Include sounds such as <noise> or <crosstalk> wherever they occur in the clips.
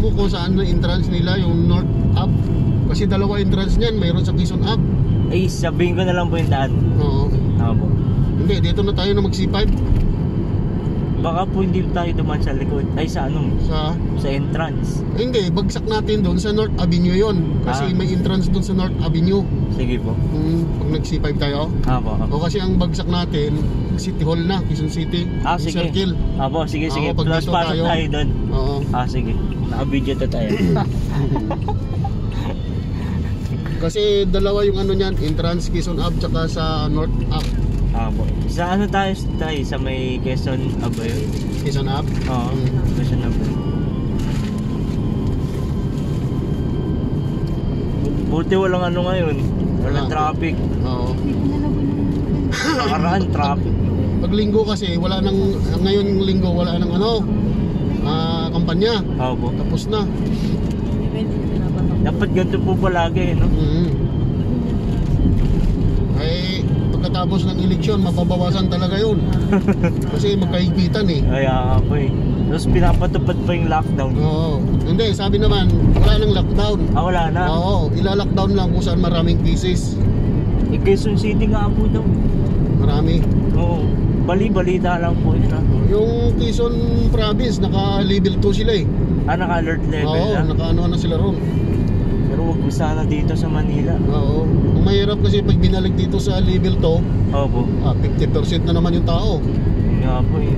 mo kung saan na entrance nila, yung North Up. Kasi dalawa entrance niyan, mayroon sa Quezon Up. Ay, sabihin ko na lang po yung daan. Oo. Tama po. Hindi, dito na tayo na mag-C5 Baka po hindi tayo duman sa likod. Ay, sa ano? sa... Sa entrance. Hindi, bagsak natin doon sa North Avenue yon Kasi Ah. may entrance doon sa North Avenue. Sige po. Hmm, pag nag-C5 tayo. Apo, O apo. kasi ang bagsak natin, City Hall na, Quezon City. Ah, sige. Circle. Apo, sige, Oo, sige. pag Plus pasok tayo. tayo doon. Oo. Ah, sige. Naka-video to tayo. <laughs> Kasi dalawa yung ano niyan, entrance Quezon Up tsaka sa North Up. Apo. Sa ano tayo tayo? Sa may Quezon Aba yun? Quezon Up. Oo. Mm. Quezon Aba. Buti walang ano ngayon. Walang Wala. traffic. Oo. Nakaraan traffic. Pag linggo kasi wala nang ngayon linggo wala nang ano ah kampanya. Apo. Tapos na. Dapat ganito po palagi, no? Mm. Pagkatapos ng eleksyon mababawasan talaga 'yun. <laughs> Kasi magkahigpitan eh. Kaya po eh. Tapos pinapatupad pa yung lockdown. Oo. Hindi, sabi naman, wala nang lockdown. Ah, wala na. Oo, ila-lockdown lang kung saan maraming cases. Eh, Quezon City nga po daw. Marami. Oo. Bali-balita lang po yun ah. Yung Quezon province, naka-level 2 sila eh. Ah, naka-alert level Oo, na. naka-ano na sila ron. Pero wag mo sana dito sa Manila. Oo. Ang mahirap kasi pag binalik dito sa level 2, Opo. ah, 50% na naman yung tao. Yun nga po eh.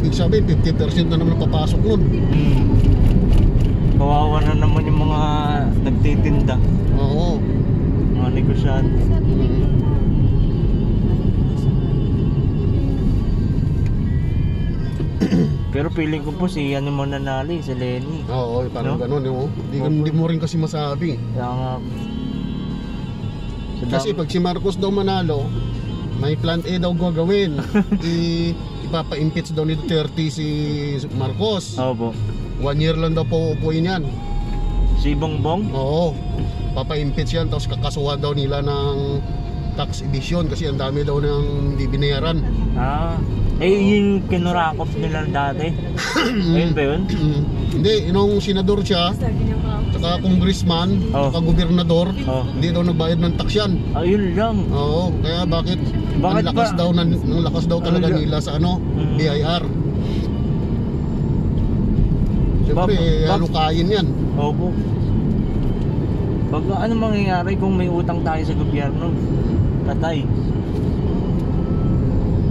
Ibig sabihin, 50% na naman ang papasok nun. Hmm. Kawawa na naman yung mga nagtitinda. Oo. Mga negosyante. Mm. Pero feeling ko po si ano mo nanali, si Lenny. Oo, parang No? ganun. Oh. Di, di mo rin kasi masabi. Kaya nga. Sa Kasi dami- pag si Marcos daw manalo, may plan A daw gagawin. <laughs> I, ipapa-impeach daw ni Duterte si Marcos. Opo. One year lang daw po uupuin yan. Si Bongbong? Oo. Papa-impeach yan tapos kakasuhan daw nila ng tax evasion kasi ang dami daw ng hindi binayaran. Ah. Eh, yung kinurakop nila dati. <coughs> Ayun ba yun? Mm. Hindi, nung senador siya, saka congressman, Oh. saka gobernador, Oh. hindi daw nagbayad ng tax yan. Ayun lang. Oo, kaya bakit, Bakit ang lakas ba? daw ng, ang lakas daw talaga Ano nila sa ano, Mm. BIR. Siyempre, Ba- ba- halukayin yan. Opo. Pag ano mangyayari kung may utang tayo sa gobyerno? Patay.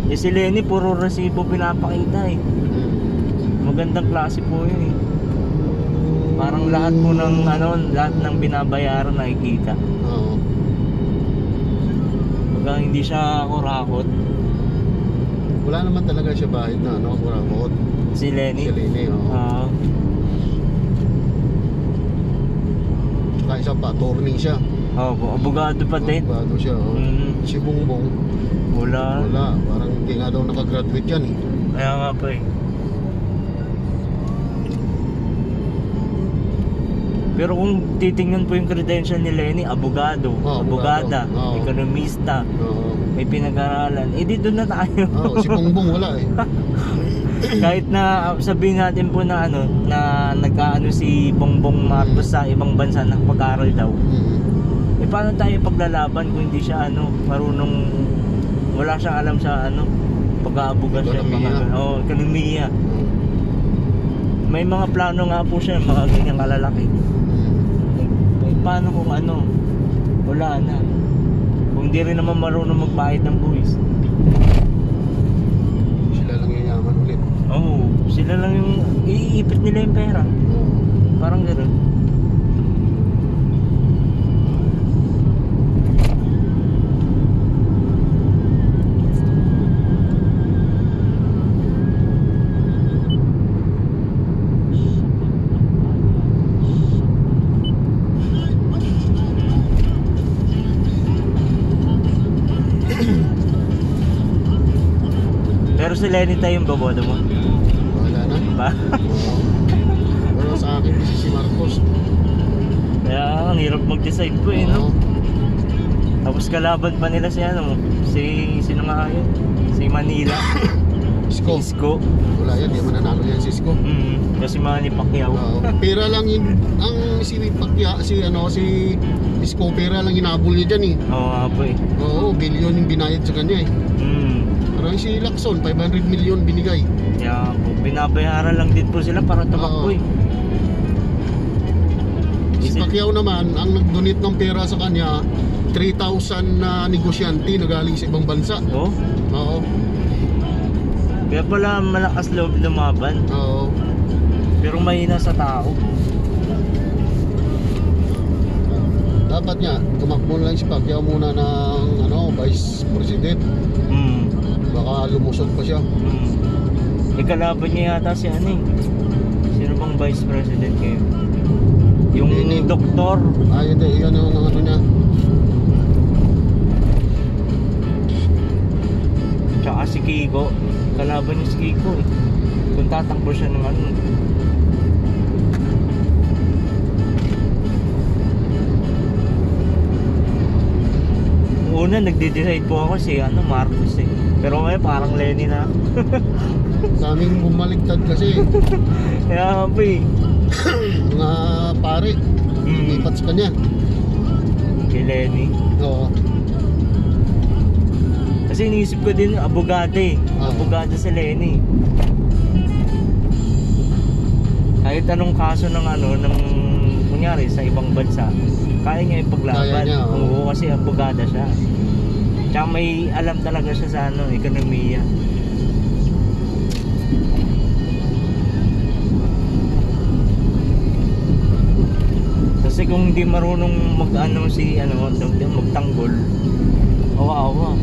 Eh si Lenny, puro resibo pinapakita eh. Magandang klase po yun eh. Parang lahat po ng ano, lahat ng binabayaran nakikita. Oo. Pagka hindi siya kurakot, Wala naman talaga siya bahid na ano, kurakot. si Lenny. Si Lene, oo. Ah, Saka isa pa, attorney siya. opo, abogado pa din. Abogado siya, oo. Mm, Si Bongbong, wala. wala. Parang hindi nga daw nakagraduate yan eh. Kaya nga pa eh. Pero kung titingnan po yung credential ni Lenny, abogado, Oo, abogada. Oo. ekonomista, Oo. may pinag-aralan. Eh di doon na tayo. Oo, si <laughs> Bongbong wala eh. Kahit na sabihin natin po na ano, na nag-ano si Bongbong Marcos sa ibang bansa na pag-aral daw. Mm. Eh paano tayo paglalaban kung hindi siya ano, marunong wala siyang alam sa ano, siya Ekonomiya. mga oh, ekonomiya. May mga plano nga po siya, mga ganyang kalalaki. Paano kung ano, wala na. Kung di rin naman marunong magbayad ng buwis. Sila lang yung yaman ulit. Oo, sila lang yung iipit nila yung pera. Parang gano'n. Si Lenny tayo yung bobodo mo. Wala na. Ba? <laughs> Oo. Pero sa akin kasi si Marcos. Kaya ang hirap mag-decide po eh, no? Tapos kalaban pa nila si ano, si sino nga yun? Si Manila. <coughs> Isko. Isko. Wala yan, di mananalo yan si Isko. Mm, kasi Manny Pacquiao. Oo. pera lang yun. Ang si Pacquiao, si ano, si Isko, pera lang hinabol niya dyan eh. Oo po eh. Oo, bilyon yung binayad sa kanya eh. Mm. Parang si Lacson, 500 million binigay. Kaya po, binabayaran lang din po sila para tumakbo Oo. eh. Si Pacquiao naman, ang nag-donate ng pera sa kanya, 3,000 na negosyante na galing sa ibang bansa. Oh, Oo. kaya pala malakas loob lumaban. Oo. Pero mahina sa tao. Dapat nga, tumakbo lang si Pacquiao muna ng ano, Vice President. Mm. Baka lumusot pa siya. Mm. Ikalaban niya yata si ano eh. Sino bang vice president kayo? Yung Hindi, doktor. Ah, yun, yun ang ano niya. Tsaka si Kiko. Kalaban niya si Kiko eh. Kung tatakbo siya ng ano. Una, nagde-decide po ako si ano, Marcos eh. Pero ngayon parang Lenny na. <laughs> Daming bumaligtad kasi. Kaya po eh. mga pare, Mm. lipat sa kanya. Si Lenny. Oo. Kasi iniisip ko din, abogado eh. Ah. Abogado si Lenny. Kahit anong kaso ng ano, ng kunyari sa ibang bansa, kaya niya ipaglaban. Kaya niya, oo. Oo, kasi abogada siya. Tsaka may alam talaga siya sa ano, ekonomiya. Kasi kung hindi marunong mag ano si ano, magtanggol, awa-awa.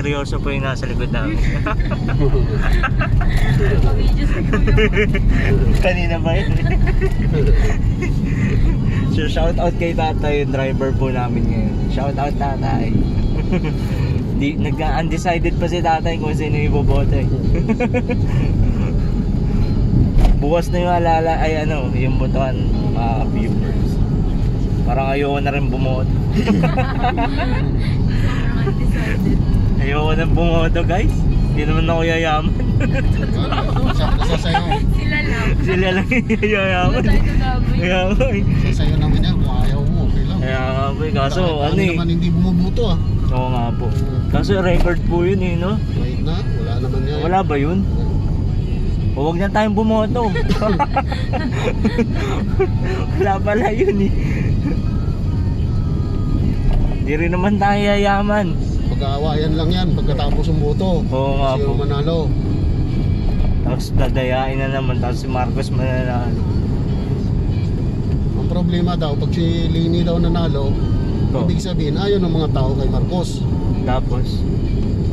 Seryoso po yung nasa likod namin. <laughs> Kanina ba yun? <laughs> so shout out kay tatay yung driver po namin ngayon. Shout out tatay. Di, nagka-undecided pa si tatay kung sino eh. <laughs> Bukas na yung alala, ay ano, yung botohan, mga viewers. Parang ayoko na rin bumoto. undecided. Ayoko na bumoto guys. Hindi naman ako yayaman. Sa- Sasayaw. Sila lang. Sila lang yayaman. Kaya nga eh. Sasayaw naman yan. Kung ayaw mo, okay lang. Kaya nga po eh. Kaso ano eh. naman hindi bumubuto ah. Oo nga po. Kaso record po yun eh no? Wait na, wala naman yan. Wala ba yun? Huwag na tayong bumoto. <laughs> Wala pala yun eh. Hindi rin naman tayo yayaman. Pag-aawayan lang yan pagkatapos ng boto. Oo nga Sino po. manalo. Tapos dadayain na naman. Tapos si Marcos mananalo. Ang problema daw, pag si Lini daw nanalo, Oh. ibig sabihin ayaw ng mga tao kay Marcos. Tapos,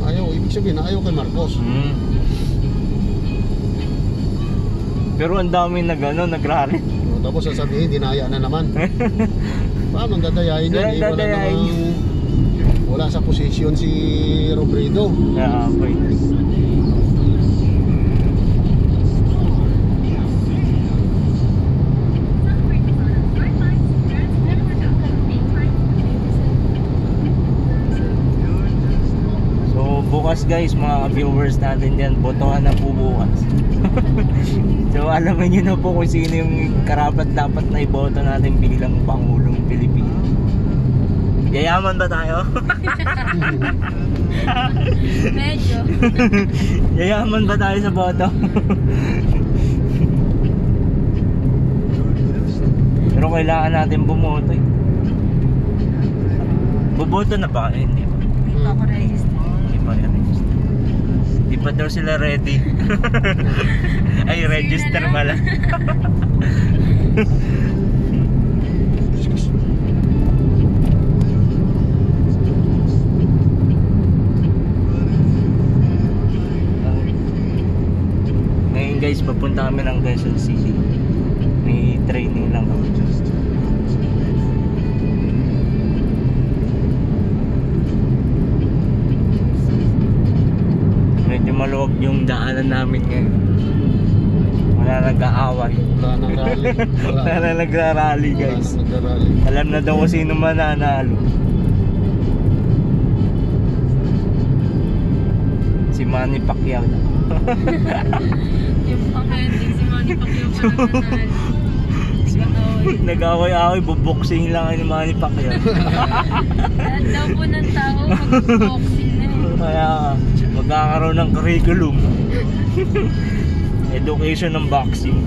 Ayaw, ibig sabihin ayaw kay Marcos. hmm. Pero ang dami nag ano, nagrally. O, tapos sasabihin, dinaya na naman. <laughs> Paano ang dadayain yan? Wala Eh, wala dadayain. namang, wala sa posisyon si Robredo. Po eh. So bukas guys mga viewers natin dyan Botohan na po bukas <laughs> So alamin nyo na po kung sino yung karapat dapat na iboto natin bilang Pangulong Pilipino Yayaman ba tayo? Medyo. Yayaman ba tayo sa boto? Pero kailangan natin bumoto eh Buboto na ba kayo? Hindi pa Hindi pa ako register. Hindi pa yan register. Hindi pa daw sila ready. <laughs> Ay, register pala. <laughs> papunta kami ng Quezon City. May training lang kami. Medyo maluwag yung daanan namin ngayon. Wala nag-aaway. Wala nang rally. <laughs> Wala, Wala na nagra-rally wala guys. nang nagrarally. Alam na daw kung sino mananalo. Si Manny Pacquiao daw. <laughs> Yung pang-ending si Manny Pacquiao pa. Nag-away. Nag-away-away, buboxing lang ni Manny Pacquiao. Lahat daw po ng tao <laughs> mag-boxing na eh. Kaya magkakaroon ng curriculum. Education ng boxing.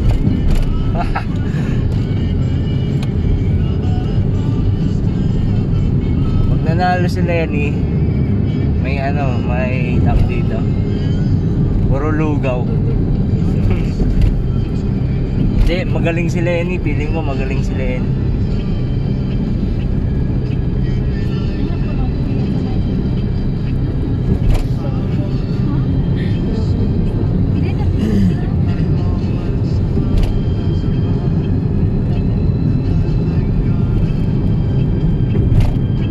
<laughs> Pag nanalo si Lenny, may ano, may tawag dito. Puro lugaw. <laughs> Hindi, magaling si Lenny. Feeling mo magaling si Lenny.